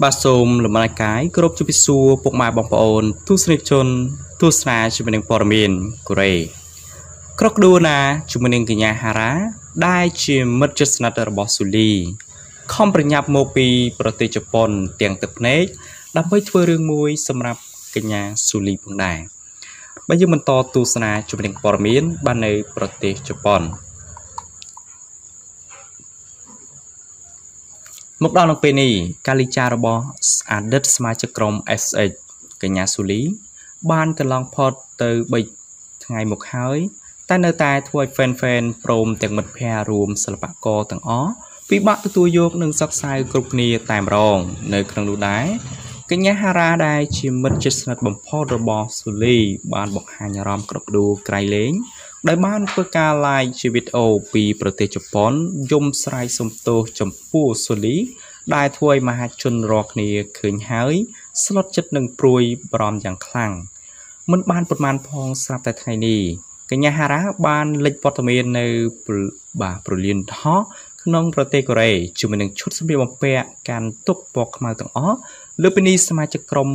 បាទសូមលំអរកាយគ្រប់ជម្រាបសួរពុកម៉ែបងប្អូន ទស្សនិកជនទស្សនាជាមួយនឹងព័ត៌មានកូរ៉េក្រកឌូណាជាមួយនឹងកញ្ញាហារ៉ាដែលជាមិត្តជិតស្និទ្ធរបស់ស៊ូលីខំប្រញាប់មកពីប្រទេសជប៉ុនទាំងទឹកភ្នែកដើម្បីធ្វើរឿងមួយសម្រាប់កញ្ញាស៊ូលីផងដែរបើយើងបន្តទស្សនាជាមួយនឹងព័ត៌មានបាននៅប្រទេសជប៉ុន មកដល់នៅពេលនេះកាលីចារបស់អតីតសមាជិកក្រុម SX កញ្ញាស៊ូលី បានកន្លងផុតទៅ3ថ្ងៃមកហើយតែនៅតែធ្វើឲ្យ fan fan ព្រមទាំងមិត្តភ័ក្តិរួមសិល្បករទាំងអស់ពិបាកទទួលយកនិងសោកសៅគ្រប់គ្នាតែម្ដងនៅក្នុងនោះដែរកញ្ញាហារ៉ាដែលជាមិត្តជិតស្និទ្ធបំផុតរបស់ស៊ូលី បានបង្ហាញអារម្មណ៍ក្តុកក្តួលក្រៃលែងដោយបានធ្វើការ live ជាវីដេអូពីប្រទេសជប៉ុនយំស្រែកសំទោសចំពោះសូលី ដែលធ្វើឲ្យមហាជនរាល់គ្នាឃើញហើយ ស្លុតចិត្តនឹងព្រួយបារម្ភយ៉ាងខ្លាំងមិនបានប្រមាណផងស្រាប់តែថ្ងៃនេះកញ្ញាហារ៉ាបានលេចព័ត៌មាននៅបាទប្រលានថោក្នុងប្រទេសកូរ៉េជាមួយនឹងឈុតសម្លៀកបំពាក់កាន់ទុកពណ៌ខ្មៅទាំងអស់លើពីនេះសមាជិកក្រុម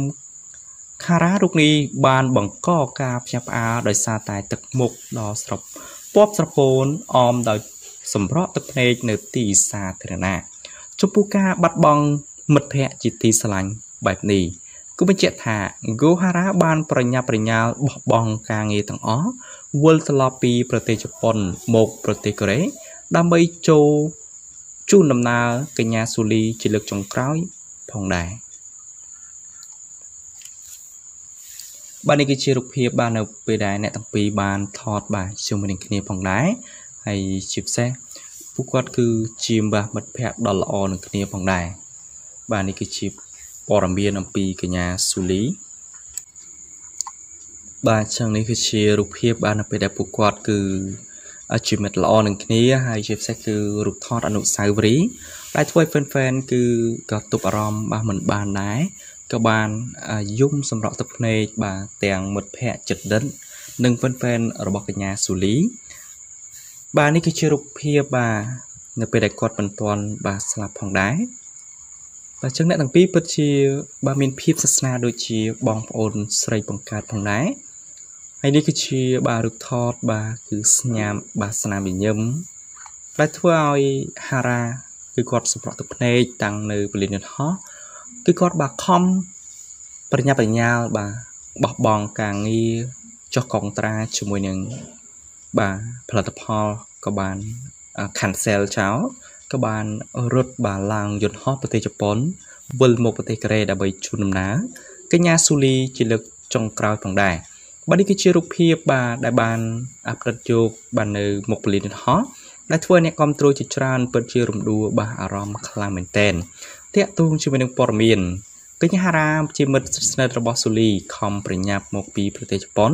ខារ៉ារូបនេះបានបង្កការភ្ញាក់ផ្អើលដោយសារតែទឹកមុខដ៏ស្រពពណ៌ស្រពោនអមដោយសម្រក់ទឹកភ្នែកនៅទីសាធារណៈ ចំពោះការបាត់បង់មិត្តភ័ក្តិជាទីស្រឡាញ់បែបនេះគឺបញ្ជាក់ថា Gohara បានប្រញាប់ប្រញាល់បោះបង់ការងារទាំងអស់វិលត្រឡប់ពីប្រទេសជប៉ុនមកប្រទេសកូរ៉េដើម្បីចូលជូនដំណើរកញ្ញាស៊ូលីជាលើកចុងក្រោយផងដែរ។បាទនេះគឺជារូបភាពបាទនៅពេលដែលអ្នកទាំងពីរបានថតបាទជាមួយនឹងគ្នាផងដែរហើយជាពិសេស ពួកគាត់គឺជាបាទមិត្តភ័ក្តិដ៏ល្អនឹងគ្នាផងដែរបាទនេះគឺជាព័ត៌មានអំពីកញ្ញាស៊ូលីបាទចឹងនេះគឺជារូបភាពបាទនៅពេលដែលពួកគាត់គឺជាមិត្តល្អនឹងគ្នាហើយជាពិសេសគឺរូបថតអនុស្សាវរីយ៍ដែលធ្វើឲ្យ fan fan គឺក៏ទប់អារម្មណ៍បាទមិនបានដែរក៏បានយំសម្រក់ទឹកភ្នែកបាទទាំងមិត្តភ័ក្តិចិត្តដិននិងហ្វិនហ្វេនរបស់កញ្ញាស៊ូលី បាទនេះគឺជារូបភាពបាទនៅពេលដែលគាត់មិនទាន់បាទស្លាប់ផងដែរបាទចឹងអ្នកទាំងពីរពិតជាបាទមានភាពសាសនាដូចជាបងប្អូនស្រីបង្កើតផងដែរហើយនេះគឺជាបាទរូបថតបាទគឺស្ញាមបាទស្នាមញញឹមដែលធ្វើឲ្យហារ៉ាគឺគាត់សម្រក់ទឹកភ្នែកតាំងនៅពលានយន្តហោះគឺគាត់បាទខំប្រញាប់ប្រញាល់បាទបោះបង់ការងារចុះកងត្រាជាមួយនឹងបាទផលិតផល ក៏បាន cancel ចោលក៏បានរត់បាទឡើងយន្តហោះប្រទេសជប៉ុនវិលមកប្រទេសកូរ៉េដើម្បីជូនដំណើរកញ្ញាស៊ូលីជាលើកចុងក្រោយផងដែរបាទនេះគឺជារូបភាពបាទដែលបានអាប់ដេតយកបាននៅមុខពលិយន្តហោះដែលធ្វើអ្នកគ្រប់គ្រងជាច្រើនពិតជារំដួលបាទអារម្មណ៍ខ្លាំងមែនទែនតាក់ទងជាមួយនឹងព័ត៌មានកញ្ញាហារ៉ាជាមិត្តស្និទ្ធរបស់ស៊ូលីខំប្រញាប់មកពីប្រទេសជប៉ុន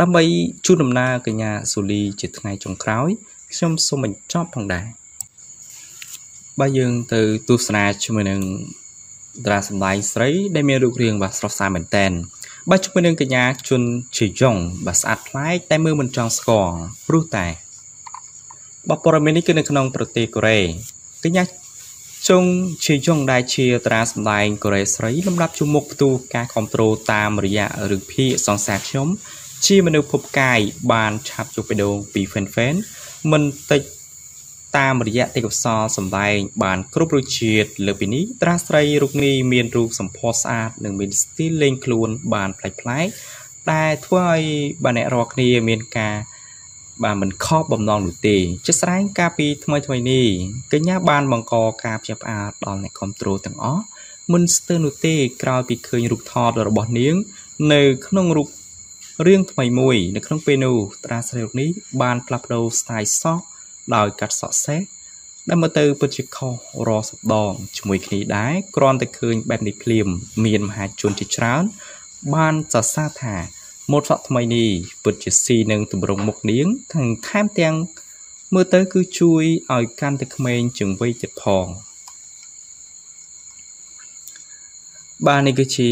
ដើម្បីជូនដំណើរកញ្ញាស៊ូលីជាថ្ងៃចុងក្រោយ ខ្ញុំសូមបញ្ចប់ផងដែរបាទយើងទៅទស្សនាជាមួយនឹងតារាសម្ដែងស្រី ដែលមានរូបរាងបាទស្រស់ស្អាតមែនតែនបាទជាមួយនឹងកញ្ញាជុនជាយ៉ងបាទស្អាតប្លែកតែមើលមិនចង់ស្គាល់ព្រោះតែបបព័រមីនេះគឺនៅក្នុងប្រទេសកូរ៉េកញ្ញាជុងជាយងដែលជាតារាសម្ដែងកូរ៉េស្រីលំដាប់ជួមុខផ្ទុះការគ្រប់គ្រងតាមរយៈរឿងភាគសង្សារខ្ញុំជាមនុស្សភពកាយបានឆាប់ជួបបេះដូងពី fan fan មិនតិចតាមរយៈទេពកោសលសម្ដែងបានគ្រប់រសជាតិលើពីនេះតារាស្រីរូបនេះមានរូបសម្ផស្សស្អាតនិងមានស្ទីលលេងខ្លួនបានប្លែកៗដែលធ្វើឲ្យបាទអ្នករាល់គ្នាមានការបាទមិនខកបំណងនោះទេជាស្រែងកាលពីថ្មីថ្មីនេះកញ្ញាបានបង្កការភ្ញាក់ផ្អើលដល់អ្នកគ្រប់គ្រងទាំងអស់មិនស្ទើរនោះទេក្រោយពីឃើញរូបថតរបស់នាង នៅក្នុងរូប រឿងថ្មីមួយនៅក្នុងពេលនោះតារាស្រីរូបនេះបានផ្លាស់ប្ដូរស្ទាយសក់ដោយកាត់សក់សេះដែលមើលទៅពិតជាខុសរាល់សប្ដងជាមួយគ្នាដែរគ្រាន់តែឃើញបែបនេះភ្លាមមានមហាជនជាច្រើន បានសរសើរថាម៉ូតសក់ថ្មីនេះពិតជាស៊ីនឹងទម្រង់មុខនាងទាំងថែមទាំងមើលទៅគឺជួយឲ្យកាន់តែក្មេងជាងវ័យទៀតផង បាទនេះគឺជា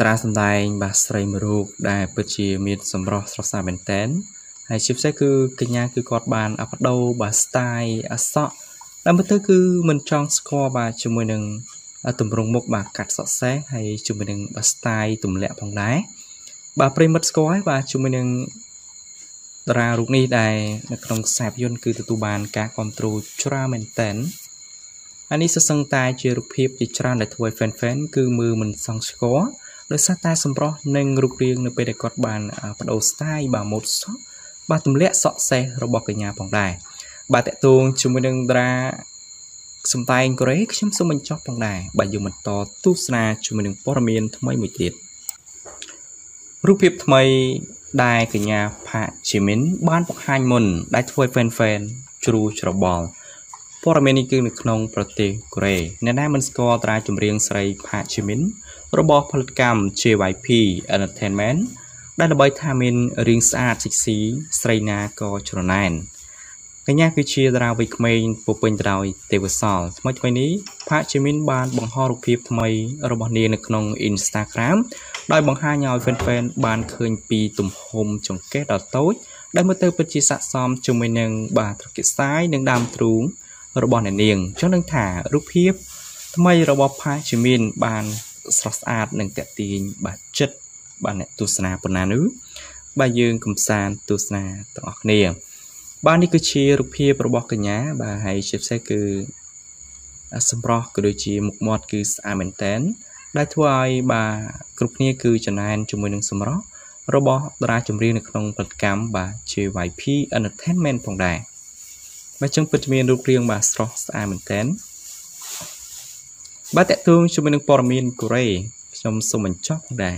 តារាសម្ដែងបាទស្រីមួយរូបដែលពិតជាមានសម្រស់ស្រស់ស្អាតមែនតែនហើយជាពិសេសគឺកញ្ញាគឺគាត់បានអាប់ដូរបាទ style អសក់តែមើលទៅគឺមិនចង់ស្គាល់បាទជាមួយនឹងទម្រង់មុខបាទកាត់សក់សេះហើយជាមួយនឹងបាទ style ទម្លាក់ផងដែរបាទប្រិមិត្តស្គាល់ហើយបាទជាមួយនឹងតារារូបនេះដែលនៅក្នុងខ្សែភាពយន្តគឺទទួលបានការគ្រប់គ្រងច្រើនមែនទែន អានេះសសឹងតែជារូបភាពជាច្រើនដែលធ្វើឲ្យ fan fan គឺមើលមិនសង្ស្គាល់ដោយសារតែសម្រស់និងរូបរាងនៅពេលដែលគាត់បានបដូរ style បាទ mode សក់បាទទម្លាក់សក់សេះរបស់កញ្ញាផងដែរបាទតកតួងជាមួយនឹងតារាសំដែងកូរ៉េខ្ញុំសូមបញ្ចប់ផងដែរបាទយើងបន្តទស្សនាជាមួយនឹងព័ត៌មានថ្មីមួយទៀតរូបភាពថ្មីដែលកញ្ញាផាជីមីនបានបង្ហាញមុនដែលធ្វើឲ្យ fan fan ជ្រួច្របល់ ព័ត៌មាននេះគឺនៅក្នុងប្រទេសកូរ៉េអ្នកណាមិនស្គាល់តារាចម្រៀងស្រីផាជីមីនរបស់ផលិតកម្ម JYP Entertainment ដែលល្បីថាមានរាងស្អាតសិចស៊ីស្រីណាក៏ច្រណែនកញ្ញាគឺជាតារាវ័យក្មេងពោពេញទៅដោយទេវសល់ថ្មីថ្មីនេះផាជីមីនបានបង្ហោះរូបភាពថ្មីរបស់នាងនៅក្នុង Instagram ដោយបង្ហាញឲ្យ fan-fan បានឃើញពីទំហំចង្កេះដ៏តូចដែលមើលទៅពិតជាស័ក្តិសមជាមួយនឹងបាទត្រកិសាយនិងដើមទ្រូង របស់អ្នកនាងចង់ដឹងថារូបភាពថ្មីរបស់ផាជីមីនបានស្រស់ស្អាតនិងតាក់ទាញបាទចិត្តបាទអ្នកទស្សនាប៉ុណ្ណានោះបាទយើងកំសាន្តទស្សនាទាំងអស់គ្នា បាទនេះគឺជារូបភាពរបស់កញ្ញា បាទហើយជាពិសេសគឺសម្រស់ក៏ដូចជាមុខមាត់គឺស្អាតមែនតែនដែលធ្វើឲ្យបាទគ្រប់គ្នាគឺចំណែនជាមួយនឹងសម្រស់របស់តារាចម្រៀងនៅក្នុងផលិតកម្មបាទ JYP Entertainment ផងដែរ បាទចឹងពិតជាមានរូបរាងបាទស្រស់ស្អាតមែនតែនបាទតកតួងជាមួយនឹងព័ត៌មានកូរ៉េខ្ញុំសូមបញ្ចប់ដែរ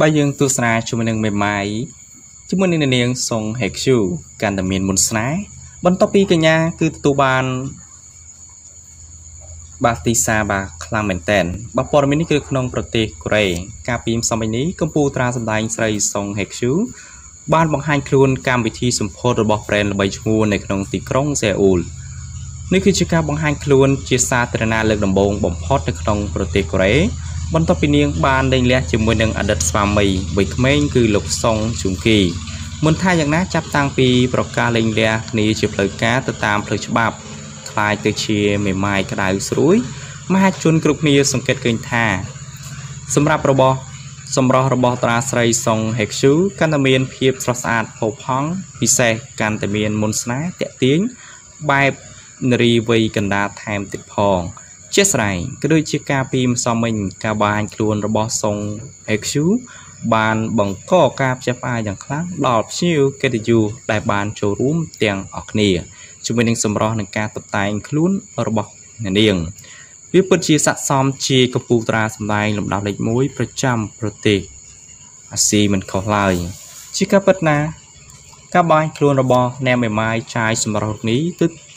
បាទយើងទស្សនាជាមួយនឹងមេម៉ាយជាមួយនឹងនាងសុងហេកស៊ូកាន់តែមានមុនស្នេហ៍បន្ទាប់ពីកញ្ញា គឺទទួលបានបាទទីសាបាទខ្លាំងមែនតែនបាទព័ត៌មាននេះគឺក្នុងប្រទេសកូរ៉េកាលពីម្សិលមិញនេះកម្ពុជាត្រាសម្ដែងស្រីសុងហេកស៊ូ បានបង្ហាញខ្លួនកម្មវិធីសម្ពោធរបស់ប្រេនល្បីឈ្មោះនៅក្នុងទីក្រុងសេអ៊ូលនេះគឺជាការបង្ហាញខ្លួនជាសាធារណៈលើកដំបូងបំផុតនៅក្នុងប្រទេសកូរ៉េបន្ទាប់ពីនាងបានលែងលះជាមួយនឹងអតីតស្វាមីវ័យក្មេងគឺលោកសុងជុងគីមិនថាយ៉ាងណាចាប់តាំងពីប្រកាសលែងលះគ្នាជាផ្លូវការទៅតាមផ្លូវច្បាប់ខ្លាយទៅជាមេម៉ាយក្តៅស្រួយមហាជនគ្រប់គ្នាសង្កេតឃើញថា សម្រាប់របស់ សម្រស់របស់តារាស្រីសុងហេកស៊ូកាន់តែមានភាពស្រស់ស្អាតផូរផង់ពិសេសកាន់តែមានមុនស្នេហ៍តាក់ទាញបែបនារីវ័យកណ្ដាលថែមទៀតផងជាស្រ័យក៏ដូចជាការពីម្សិលមិញការបាញខ្លួនរបស់សុងហេកស៊ូបានបង្កការផ្ទះផ្អើលយ៉ាងខ្លាំងដល់ភ្ញៀវកិត្តិយសដែលបានចូលរួមទាំងអស់គ្នាជាមួយនឹងសម្រស់នឹងការតតែងខ្លួនរបស់អ្នកនាង វាពិតជាស័ក្តិសមជាកពូត្រាសម្ដែងលំដាប់លេខ1ប្រចាំប្រទេសអាស៊ីមិនខុសឡើយជាការពិតណាការបាញ់ខ្លួនរបស់អ្នកមេម៉ាយចាយសម្រាប់នេះ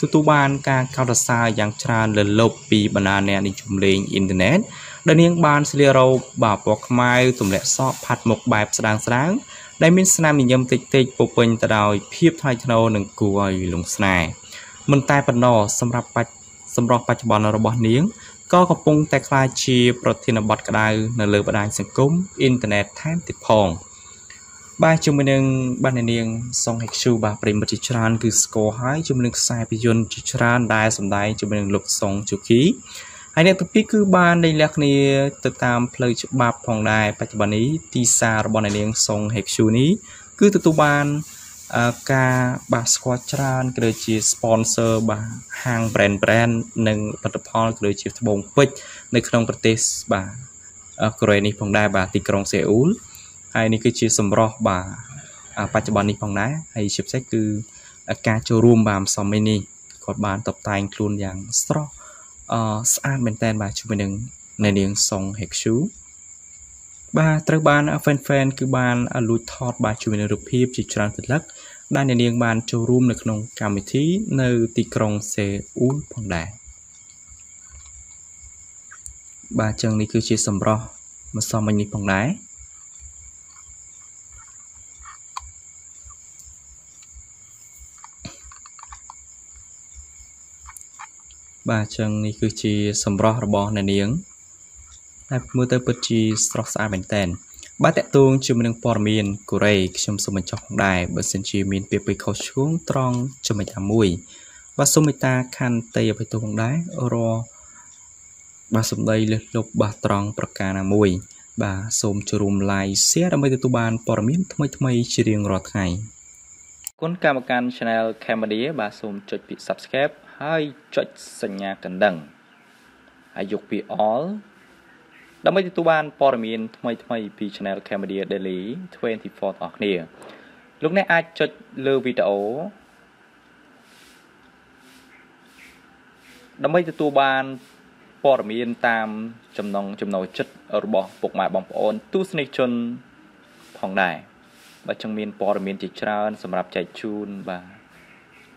ទទួលបានការកោតសរសើរយ៉ាងច្រើនលើលប់ពីបណ្ដាអ្នកនិយមលេងអ៊ីនធឺណិតដែលនាងបានស្លៀករ៉ូបបាទពណ៌ខ្មៅទម្លាក់សក់ផាត់មុខបែបស្ដាងស្ដាងដែលមានស្នាមញញឹមតិចតិចពោពេញទៅដោយភាពថ្លៃថ្នូរនិងគួរឲ្យលងស្នេហ៍មិនតែប៉ុណ្ណោះសម្រាប់បច្ច សម្រាប់បច្ចុប្បន្នរបស់នាងក៏កំពុងតែក្លាយជាប្រធានបទក្តៅនៅលើបណ្ដាញសង្គមអ៊ីនធឺណិតថែមទៀតផង បាទជាមួយនឹងបាទនាងសុងហេកស៊ូបាទប្រិមិត្តជាច្រើនគឺស្គាល់ហើយជាមួយនឹងខ្សែភាពយន្តជាច្រើនដែលសម្ដែងជាមួយនឹងលោកសុងជូគីហើយអ្នកទាំងពីរគឺបាននៃលក្ខណៈទៅតាមផ្លូវច្បាប់ផងដែរបច្ចុប្បន្ននេះទីសាររបស់នាងសុងហេកស៊ូនេះគឺទទួលបាន ការបាទស្គាល់ច្រើនក៏ដូចជា sponsor បាទហាង brand brand និងផលិតផលក៏ដូចជាត្បូងពេជ្រនៅក្នុងប្រទេសបាទកូរ៉េនេះផងដែរបាទទីក្រុងសេអ៊ូលហើយនេះគឺជាសម្រស់បាទបច្ចុប្បន្ននេះផងដែរហើយជាពិសេសគឺការចូលរួមបាទម្សិលមិញនេះគាត់បានតបតែងខ្លួនយ៉ាងស្រស់អស្អាតមែនតើបាទជាមួយនឹងនៅនាងសុងហេកស៊ូបាទត្រូវបាន fan fan គឺបានលួចថតបាទជាមួយនឹងរូបភាពជាច្រើនសន្លឹក ដែលអ្នកនាងបានចូលរួមនៅក្នុងកម្មវិធីនៅទីក្រុងសេអ៊ូលផងដែរបាទចឹងនេះគឺជាសម្រស់ម្សិលមិញនេះផងដែរបាទចឹងនេះគឺជាសម្រស់របស់អ្នកនាងហើយមើលទៅពិតជាស្រស់ស្អាតមែនតើ បាទតកតួងជាមួយនឹងព័ត៌មានកូរ៉េខ្ញុំសូមបញ្ចុះផងដែរបើសិនជាមានពាក្យពេចន៍ខុសឆ្គងត្រង់ចំណុចណាមួយបាទសូមមេត្តាខន្តីអភ័យទោសផងដែររបាទសម្ដីលើសលប់បាទត្រង់ប្រការណាមួយ បាទសូមចូលរួម like share ដើម្បីទទួលបានព័ត៌មានថ្មីៗជារៀងរាល់ថ្ងៃគុណកម្មការ Channel Cambodia បាទសូមចុចពាក្យ Subscribe ហើយចុចសញ្ញាកណ្ដឹងហើយយកពាក្យ All ដើម្បីទទួលបានព័ត៌មានថ្មីៗពី Channel Cambodia Daily 24របស់គ្នាលោកអ្នកអាចចុចលើវីដេអូដើម្បីទទួលបានព័ត៌មានតាមចំណងចំណូលចិត្តរបស់ពុកម៉ែបងប្អូនទស្សនិកជនផងដែរបាទចឹងមានព័ត៌មានជាច្រើន សម្រាប់ចែកជូនបាទ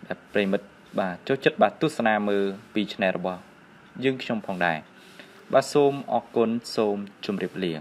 ដែលប្រិមិត្តបាទចូលចិត្តបាទទស្សនាមើលពី Channel របស់យើងខ្ញុំផងដែរ បាទសូមអរគុណសូមជម្រាបលា